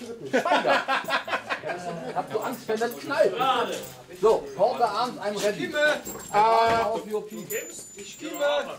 dritten. Schweiger. Äh, Habt du Angst, wenn das knallt? So, Porter abends einem Rennen. Ich stimme! Äh, ich stimme!